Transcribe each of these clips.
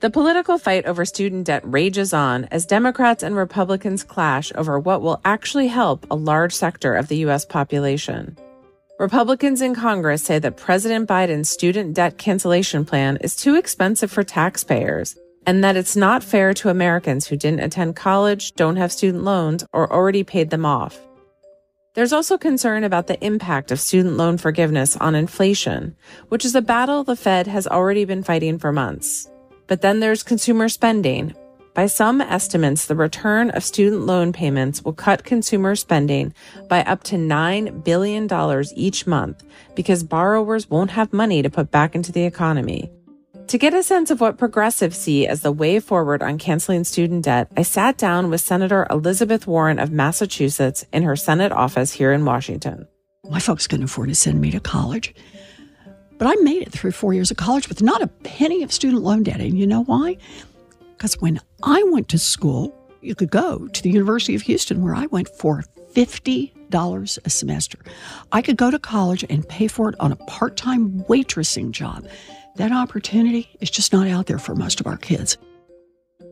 The political fight over student debt rages on as Democrats and Republicans clash over what will actually help a large sector of the U.S. population. Republicans in Congress say that President Biden's student debt cancellation plan is too expensive for taxpayers and that it's not fair to Americans who didn't attend college, don't have student loans, or already paid them off. There's also concern about the impact of student loan forgiveness on inflation, which is a battle the Fed has already been fighting for months. But then there's consumer spending. By some estimates, the return of student loan payments will cut consumer spending by up to $9 billion each month because borrowers won't have money to put back into the economy. To get a sense of what progressives see as the way forward on canceling student debt, I sat down with Senator Elizabeth Warren of Massachusetts in her Senate office here in Washington. My folks couldn't afford to send me to college. But I made it through four years of college with not a penny of student loan debt. And you know why? Because when I went to school, you could go to the University of Houston, where I went for $50 a semester. I could go to college and pay for it on a part time waitressing job. That opportunity is just not out there for most of our kids.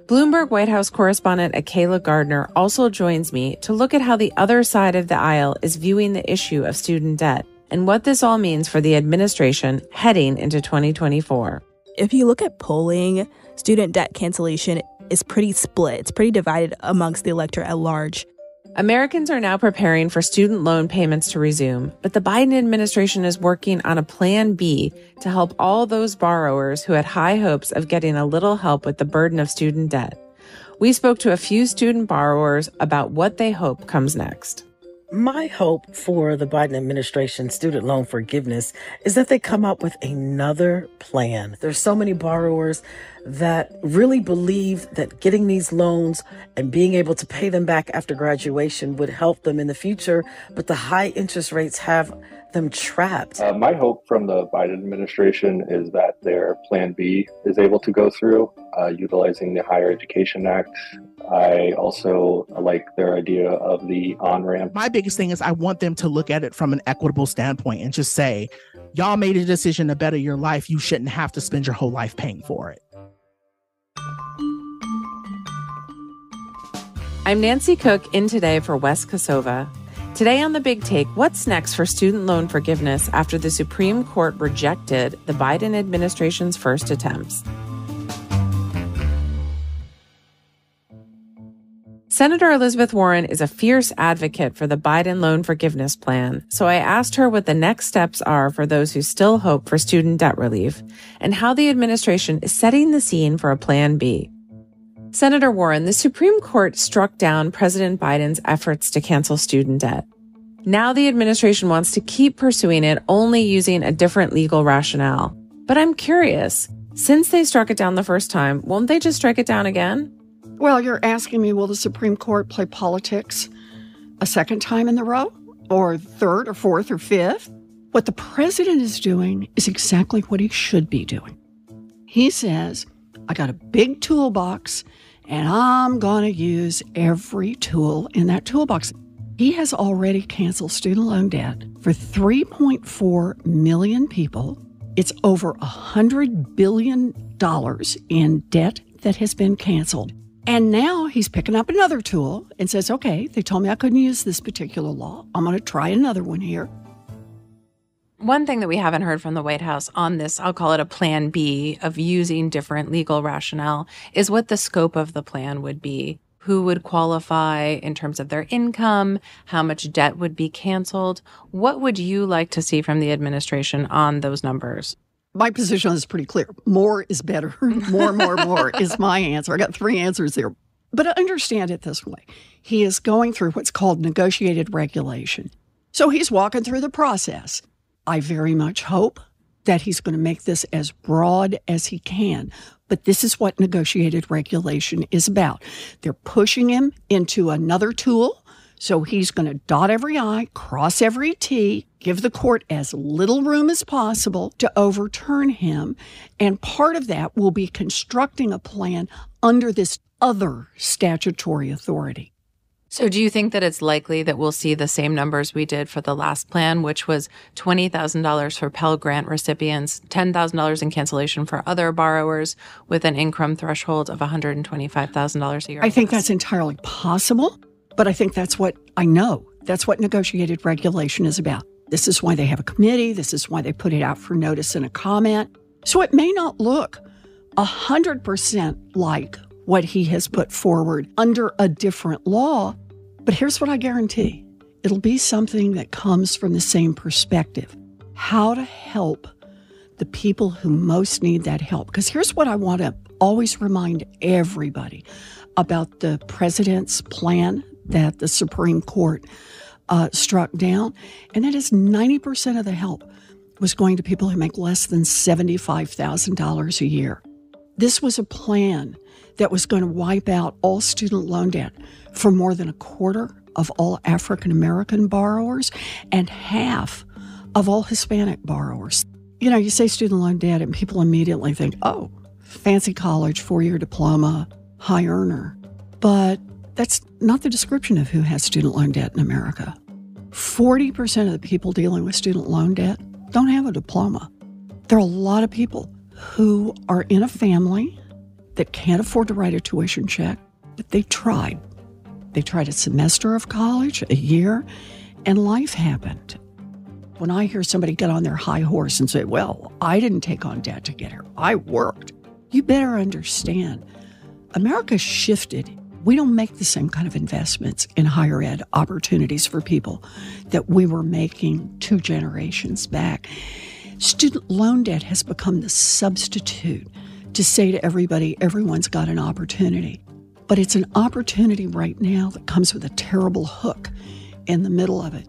Bloomberg White House correspondent Akayla Gardner also joins me to look at how the other side of the aisle is viewing the issue of student debt and what this all means for the administration heading into 2024. If you look at polling, student debt cancellation is pretty split. It's pretty divided amongst the electorate at large. Americans are now preparing for student loan payments to resume, but the Biden administration is working on a plan B to help all those borrowers who had high hopes of getting a little help with the burden of student debt. We spoke to a few student borrowers about what they hope comes next. My hope for the Biden administration student loan forgiveness is that they come up with another plan. There's so many borrowers that really believe that getting these loans and being able to pay them back after graduation would help them in the future, but the high interest rates have them trapped. Uh, my hope from the Biden administration is that their Plan B is able to go through, uh, utilizing the Higher Education Act. I also like their idea of the on ramp. My biggest thing is I want them to look at it from an equitable standpoint and just say, y'all made a decision to better your life. You shouldn't have to spend your whole life paying for it. I'm Nancy Cook in today for Wes Kosova. Today on The Big Take, what's next for student loan forgiveness after the Supreme Court rejected the Biden administration's first attempts? Senator Elizabeth Warren is a fierce advocate for the Biden loan forgiveness plan, so I asked her what the next steps are for those who still hope for student debt relief and how the administration is setting the scene for a plan B. Senator Warren, the Supreme Court struck down President Biden's efforts to cancel student debt. Now the administration wants to keep pursuing it only using a different legal rationale. But I'm curious, since they struck it down the first time, won't they just strike it down again? Well, you're asking me, will the Supreme Court play politics a second time in the row? Or third or fourth or fifth? What the president is doing is exactly what he should be doing. He says, I got a big toolbox and I'm going to use every tool in that toolbox. He has already canceled student loan debt for 3.4 million people. It's over $100 billion in debt that has been canceled. And now he's picking up another tool and says, okay, they told me I couldn't use this particular law. I'm going to try another one here. One thing that we haven't heard from the White House on this, I'll call it a plan B of using different legal rationale, is what the scope of the plan would be. Who would qualify in terms of their income? How much debt would be canceled? What would you like to see from the administration on those numbers? My position is pretty clear. More is better. more, more, more is my answer. I got three answers there. But understand it this way he is going through what's called negotiated regulation. So he's walking through the process. I very much hope that he's going to make this as broad as he can. But this is what negotiated regulation is about. They're pushing him into another tool. So he's going to dot every I, cross every T, give the court as little room as possible to overturn him. And part of that will be constructing a plan under this other statutory authority. So, do you think that it's likely that we'll see the same numbers we did for the last plan, which was $20,000 for Pell Grant recipients, $10,000 in cancellation for other borrowers with an income threshold of $125,000 a year? I think that's entirely possible, but I think that's what I know. That's what negotiated regulation is about. This is why they have a committee. This is why they put it out for notice and a comment. So it may not look 100% like what he has put forward under a different law. But here's what I guarantee it'll be something that comes from the same perspective how to help the people who most need that help. Because here's what I want to always remind everybody about the president's plan that the Supreme Court uh, struck down, and that is 90% of the help was going to people who make less than $75,000 a year. This was a plan that was going to wipe out all student loan debt for more than a quarter of all African American borrowers and half of all Hispanic borrowers. You know, you say student loan debt, and people immediately think, oh, fancy college, four year diploma, high earner. But that's not the description of who has student loan debt in America. 40% of the people dealing with student loan debt don't have a diploma. There are a lot of people who are in a family that can't afford to write a tuition check, but they tried. They tried a semester of college, a year, and life happened. When I hear somebody get on their high horse and say, Well, I didn't take on debt to get here, I worked, you better understand America shifted. We don't make the same kind of investments in higher ed opportunities for people that we were making two generations back. Student loan debt has become the substitute to say to everybody, everyone's got an opportunity. But it's an opportunity right now that comes with a terrible hook in the middle of it.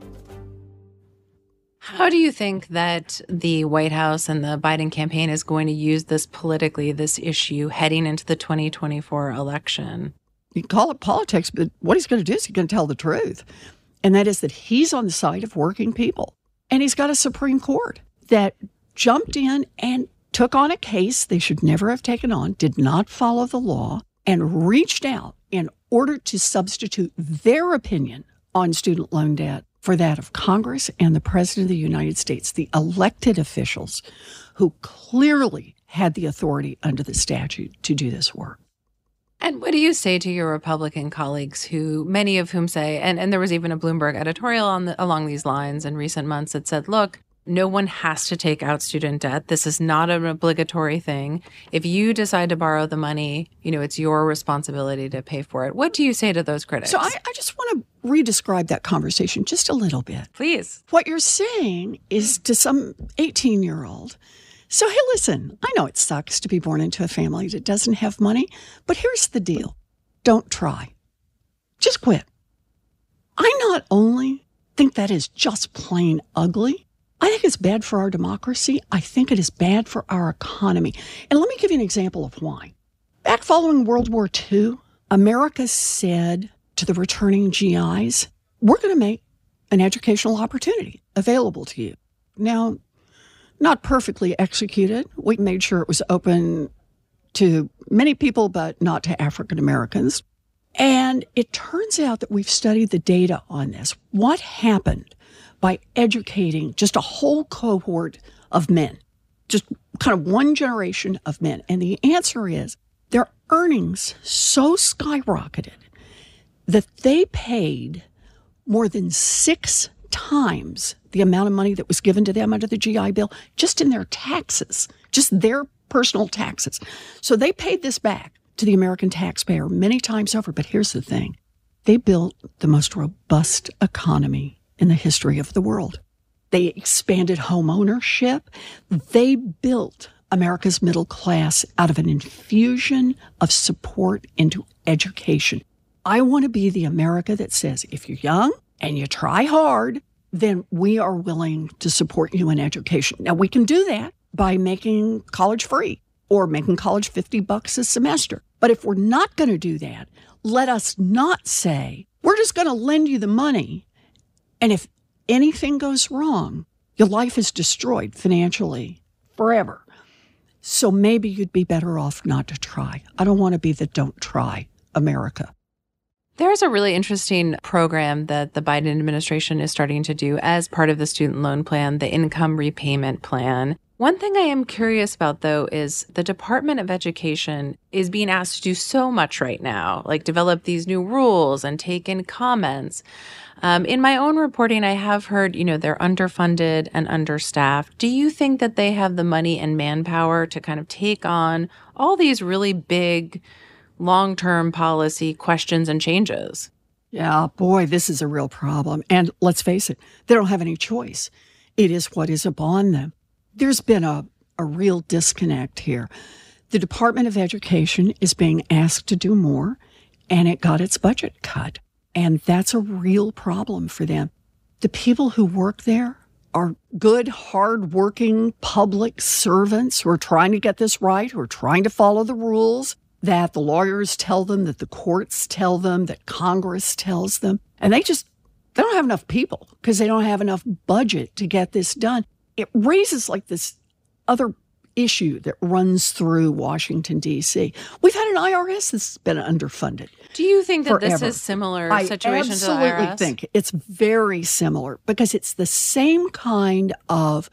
How do you think that the White House and the Biden campaign is going to use this politically, this issue heading into the 2024 election? You call it politics, but what he's going to do is he's going to tell the truth. And that is that he's on the side of working people. And he's got a Supreme Court that jumped in and took on a case they should never have taken on, did not follow the law, and reached out in order to substitute their opinion on student loan debt for that of Congress and the President of the United States, the elected officials who clearly had the authority under the statute to do this work. And what do you say to your Republican colleagues who many of whom say and, and there was even a Bloomberg editorial on the, along these lines in recent months that said, look, no one has to take out student debt. This is not an obligatory thing. If you decide to borrow the money, you know, it's your responsibility to pay for it. What do you say to those critics? So I, I just want to redescribe that conversation just a little bit. Please. What you're saying is to some 18 year old, so hey, listen, I know it sucks to be born into a family that doesn't have money, but here's the deal don't try, just quit. I not only think that is just plain ugly, I think it's bad for our democracy. I think it is bad for our economy. And let me give you an example of why. Back following World War II, America said to the returning GIs, we're going to make an educational opportunity available to you. Now, not perfectly executed. We made sure it was open to many people, but not to African Americans. And it turns out that we've studied the data on this. What happened by educating just a whole cohort of men, just kind of one generation of men? And the answer is their earnings so skyrocketed that they paid more than six times the amount of money that was given to them under the GI Bill just in their taxes, just their personal taxes. So they paid this back to the American taxpayer many times over. But here's the thing they built the most robust economy in the history of the world. They expanded home ownership. They built America's middle class out of an infusion of support into education. I want to be the America that says if you're young and you try hard, then we are willing to support you in education. Now, we can do that by making college free or making college 50 bucks a semester. But if we're not going to do that, let us not say, we're just going to lend you the money and if anything goes wrong, your life is destroyed financially forever. So maybe you'd be better off not to try. I don't want to be the don't try America. There's a really interesting program that the Biden administration is starting to do as part of the student loan plan, the income repayment plan. One thing I am curious about, though, is the Department of Education is being asked to do so much right now, like develop these new rules and take in comments. Um, in my own reporting, I have heard, you know, they're underfunded and understaffed. Do you think that they have the money and manpower to kind of take on all these really big, long term policy questions and changes? Yeah, boy, this is a real problem. And let's face it, they don't have any choice. It is what is upon them there's been a, a real disconnect here. The Department of Education is being asked to do more, and it got its budget cut. And that's a real problem for them. The people who work there are good, hardworking public servants who are trying to get this right, who are trying to follow the rules that the lawyers tell them, that the courts tell them, that Congress tells them. And they just, they don't have enough people because they don't have enough budget to get this done it raises like this other issue that runs through Washington D.C. We've had an IRS that's been underfunded. Do you think that forever. this is similar I situation absolutely to the IRS? think it's very similar because it's the same kind of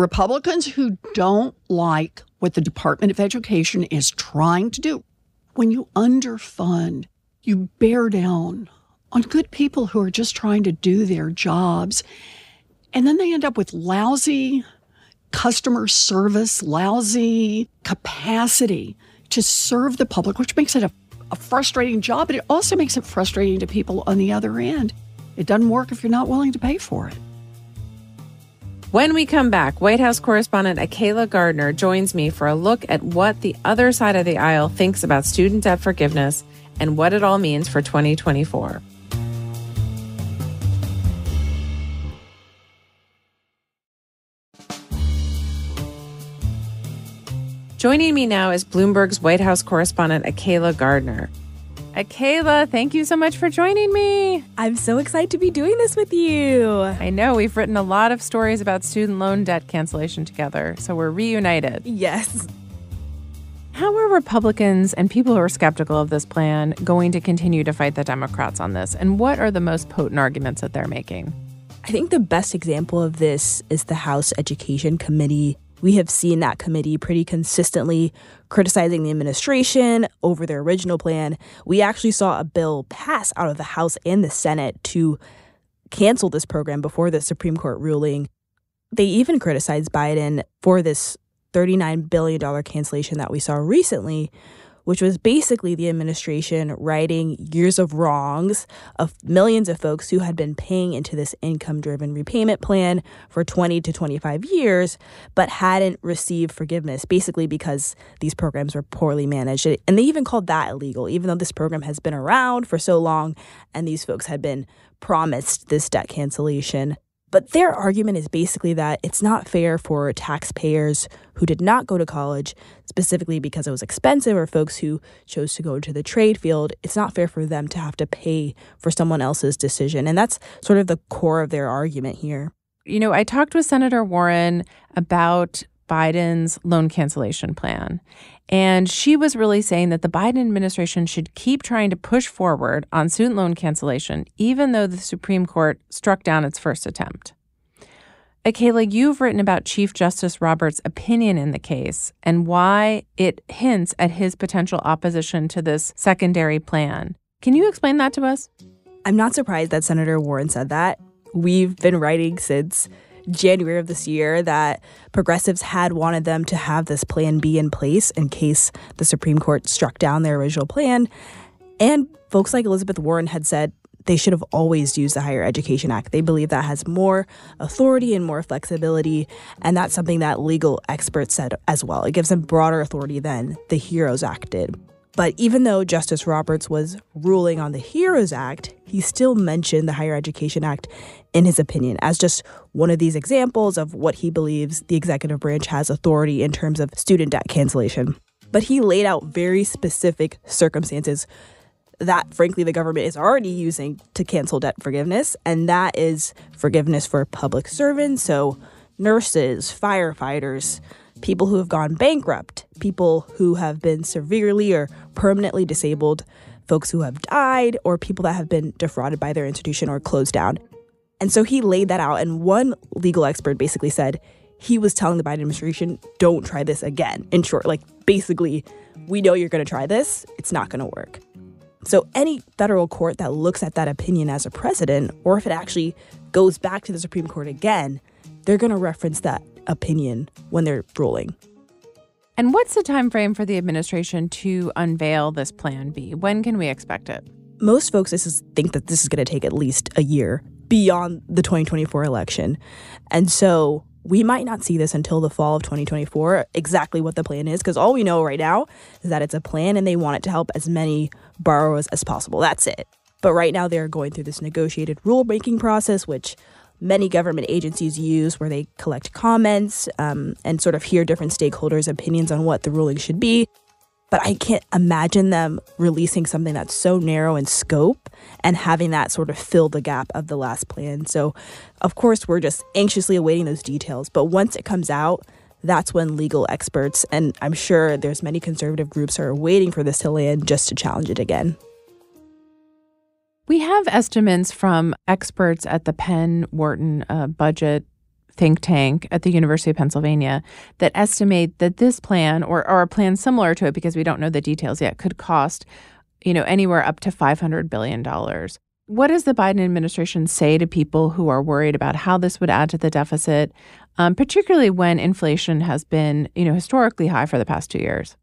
Republicans who don't like what the Department of Education is trying to do. When you underfund, you bear down on good people who are just trying to do their jobs. And then they end up with lousy customer service, lousy capacity to serve the public, which makes it a, a, frustrating job, but it also makes it frustrating to people on the other end. It doesn't work if you're not willing to pay for it. When we come back, White House correspondent Akayla Gardner joins me for a look at what the other side of the aisle thinks about student debt forgiveness and what it all means for 2024. Joining me now is Bloomberg's White House correspondent, Akayla Gardner. Akayla, thank you so much for joining me. I'm so excited to be doing this with you. I know we've written a lot of stories about student loan debt cancellation together, so we're reunited. Yes. How are Republicans and people who are skeptical of this plan going to continue to fight the Democrats on this? And what are the most potent arguments that they're making? I think the best example of this is the House Education Committee we have seen that committee pretty consistently criticizing the administration over their original plan. We actually saw a bill pass out of the House and the Senate to cancel this program before the Supreme Court ruling. They even criticized Biden for this $39 billion cancellation that we saw recently, which was basically the administration righting years of wrongs of millions of folks who had been paying into this income driven repayment plan for 20 to 25 years, but hadn't received forgiveness, basically because these programs were poorly managed. And they even called that illegal, even though this program has been around for so long and these folks had been promised this debt cancellation. But their argument is basically that it's not fair for taxpayers who did not go to college, specifically because it was expensive, or folks who chose to go into the trade field. It's not fair for them to have to pay for someone else's decision. And that's sort of the core of their argument here. You know, I talked with Senator Warren about Biden's loan cancellation plan. And she was really saying that the Biden administration should keep trying to push forward on student loan cancellation, even though the Supreme Court struck down its first attempt. Uh, Akayla, you've written about Chief Justice Roberts' opinion in the case and why it hints at his potential opposition to this secondary plan. Can you explain that to us? I'm not surprised that Senator Warren said that. We've been writing since January of this year that progressives had wanted them to have this plan B in place in case the Supreme Court struck down their original plan. And folks like Elizabeth Warren had said they should have always used the Higher Education Act. They believe that has more authority and more flexibility. And that's something that legal experts said as well. It gives them broader authority than the HEROES Act did. But even though Justice Roberts was ruling on the HEROES Act, he still mentioned the Higher Education Act in his opinion as just one of these examples of what he believes the executive branch has authority in terms of student debt cancellation. But he laid out very specific circumstances that, frankly, the government is already using to cancel debt forgiveness, and that is forgiveness for public servants, so nurses, firefighters, people who have gone bankrupt, people who have been severely or permanently disabled, folks who have died or people that have been defrauded by their institution or closed down. And so he laid that out. And one legal expert basically said he was telling the Biden administration, don't try this again. In short, like basically, we know you're going to try this, it's not going to work. So, any federal court that looks at that opinion as a precedent, or if it actually goes back to the Supreme Court again, they're going to reference that opinion when they're ruling. And what's the time frame for the administration to unveil this plan B? When can we expect it? Most folks is, think that this is going to take at least a year beyond the 2024 election. And so we might not see this until the fall of 2024, exactly what the plan is, because all we know right now is that it's a plan and they want it to help as many borrowers as possible. That's it. But right now, they're going through this negotiated rulemaking process, which many government agencies use, where they collect comments um, and sort of hear different stakeholders' opinions on what the ruling should be. But I can't imagine them releasing something that's so narrow in scope and having that sort of fill the gap of the last plan. So, of course, we're just anxiously awaiting those details. But once it comes out, that's when legal experts, and I'm sure there's many conservative groups are waiting for this to land just to challenge it again. We have estimates from experts at the Penn Wharton uh, budget think tank at the University of Pennsylvania that estimate that this plan or, or a plan similar to it because we don't know the details yet could cost you know anywhere up to 500 billion dollars. What does the Biden administration say to people who are worried about how this would add to the deficit, um, particularly when inflation has been, you know, historically high for the past two years?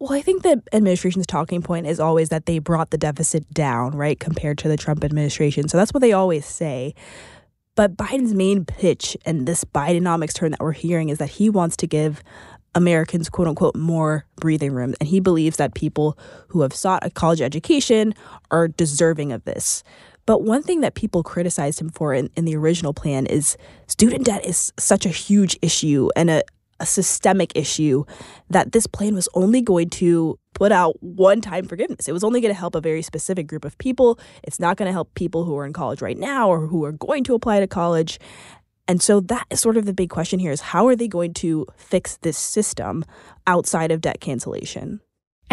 Well, I think the administration's talking point is always that they brought the deficit down, right, compared to the Trump administration. So that's what they always say. But Biden's main pitch and this Bidenomics turn that we're hearing is that he wants to give Americans, quote unquote, more breathing room. And he believes that people who have sought a college education are deserving of this. But one thing that people criticized him for in, in the original plan is student debt is such a huge issue and a, a systemic issue that this plan was only going to put out one time forgiveness. It was only going to help a very specific group of people. It's not going to help people who are in college right now or who are going to apply to college. And so that is sort of the big question here is how are they going to fix this system outside of debt cancellation?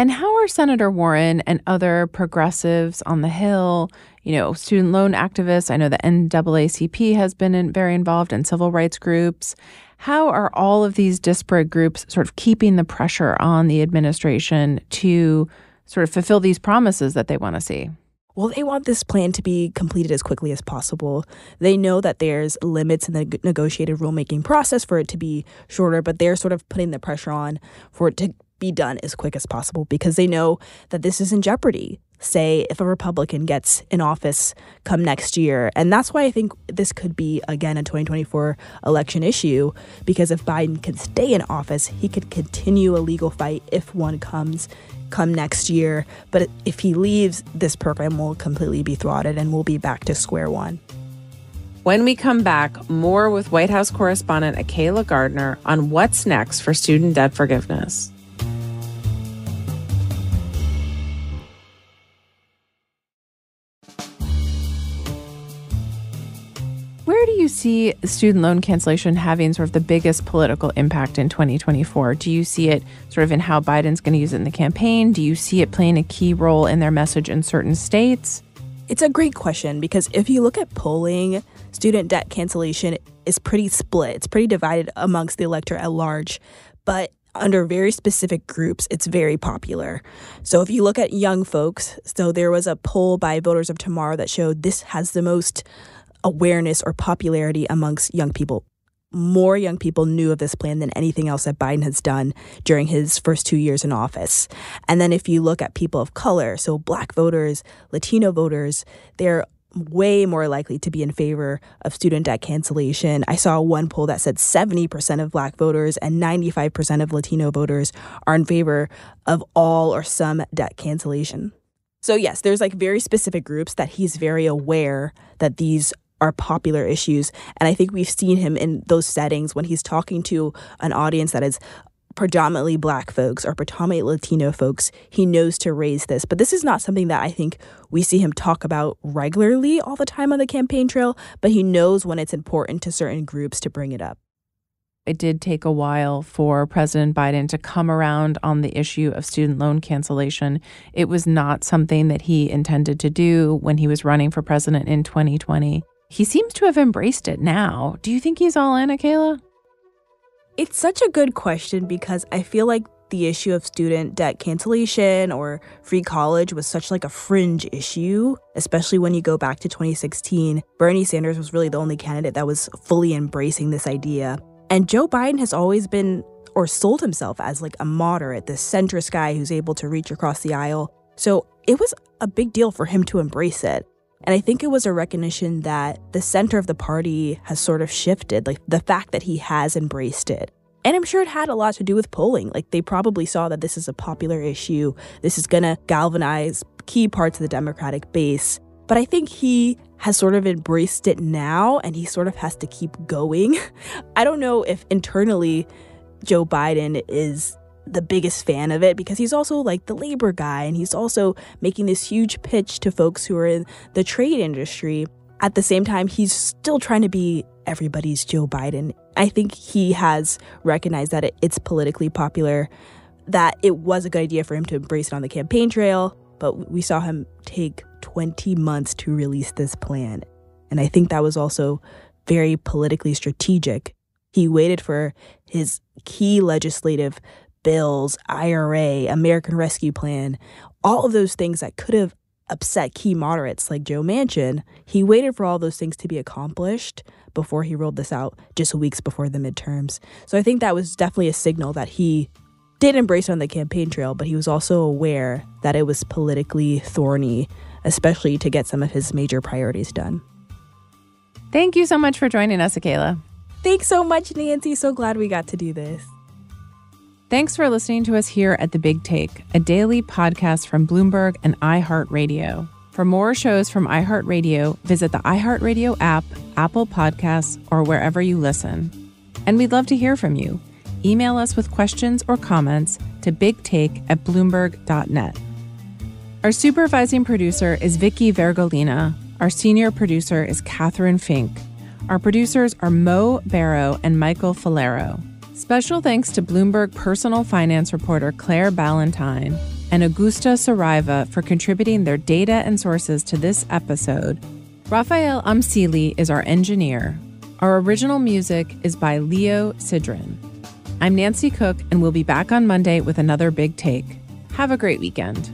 And how are Senator Warren and other progressives on the Hill, you know, student loan activists? I know the NAACP has been in, very involved in civil rights groups. How are all of these disparate groups sort of keeping the pressure on the administration to sort of fulfill these promises that they want to see? Well, they want this plan to be completed as quickly as possible. They know that there's limits in the negotiated rulemaking process for it to be shorter, but they're sort of putting the pressure on for it to be done as quick as possible because they know that this is in jeopardy say if a Republican gets in office come next year. And that's why I think this could be, again, a 2024 election issue, because if Biden can stay in office, he could continue a legal fight if one comes come next year. But if he leaves, this program will completely be thwarted and we'll be back to square one. When we come back, more with White House correspondent Akayla Gardner on what's next for student debt forgiveness. Where do you see student loan cancellation having sort of the biggest political impact in 2024? Do you see it sort of in how Biden's going to use it in the campaign? Do you see it playing a key role in their message in certain states? It's a great question because if you look at polling, student debt cancellation is pretty split. It's pretty divided amongst the electorate at large. But under very specific groups, it's very popular. So if you look at young folks, so there was a poll by Voters of Tomorrow that showed this has the most awareness or popularity amongst young people. More young people knew of this plan than anything else that Biden has done during his first two years in office. And then if you look at people of color, so black voters, Latino voters, they're way more likely to be in favor of student debt cancellation. I saw one poll that said 70% of black voters and 95% of Latino voters are in favor of all or some debt cancellation. So, yes, there's like very specific groups that he's very aware that these are popular issues. And I think we've seen him in those settings when he's talking to an audience that is predominantly black folks or predominantly Latino folks, he knows to raise this. But this is not something that I think we see him talk about regularly all the time on the campaign trail, but he knows when it's important to certain groups to bring it up. it did take a while for President Biden to come around on the issue of student loan cancellation. It was not something that he intended to do when he was running for president in 2020. He seems to have embraced it now. Do you think he's all in, Akayla? It's such a good question because I feel like the issue of student debt cancellation or free college was such like a fringe issue, especially when you go back to 2016. Bernie Sanders was really the only candidate that was fully embracing this idea. And Joe Biden has always been or sold himself as like a moderate, this centrist guy who's able to reach across the aisle. So it was a big deal for him to embrace it. And I think it was a recognition that the center of the party has sort of shifted, like the fact that he has embraced it. And I'm sure it had a lot to do with polling. Like they probably saw that this is a popular issue. This is going to galvanize key parts of the Democratic base. But I think he has sort of embraced it now and he sort of has to keep going. I don't know if internally Joe Biden is the biggest fan of it because he's also like the labor guy and he's also making this huge pitch to folks who are in the trade industry. At the same time, he's still trying to be everybody's Joe Biden. I think he has recognized that it's politically popular, that it was a good idea for him to embrace it on the campaign trail, but we saw him take 20 months to release this plan. And I think that was also very politically strategic. He waited for his key legislative bills, IRA, American Rescue Plan, all of those things that could have upset key moderates like Joe Manchin. He waited for all those things to be accomplished before he rolled this out just weeks before the midterms. So I think that was definitely a signal that he did embrace on the campaign trail, but he was also aware that it was politically thorny, especially to get some of his major priorities done. Thank you so much for joining us, Akayla. Thanks so much, Nancy. So glad we got to do this. Thanks for listening to us here at The Big Take, a daily podcast from Bloomberg and iHeartRadio. For more shows from iHeartRadio, visit the iHeartRadio app, Apple Podcasts, or wherever you listen. And we'd love to hear from you. Email us with questions or comments to bigtake at bloomberg.net. Our supervising producer is Vicki Vergolina. Our senior producer is Kathryn Fink. Our producers are Mo Barrow and Michael Falero. Special thanks to Bloomberg personal finance reporter Claire Ballantyne and Augusta Saraiva for contributing their data and sources to this episode. Raphael Amsili is our engineer. Our original music is by Leo Sidran. I'm Nancy Cook, and we'll be back on Monday with another big take. Have a great weekend.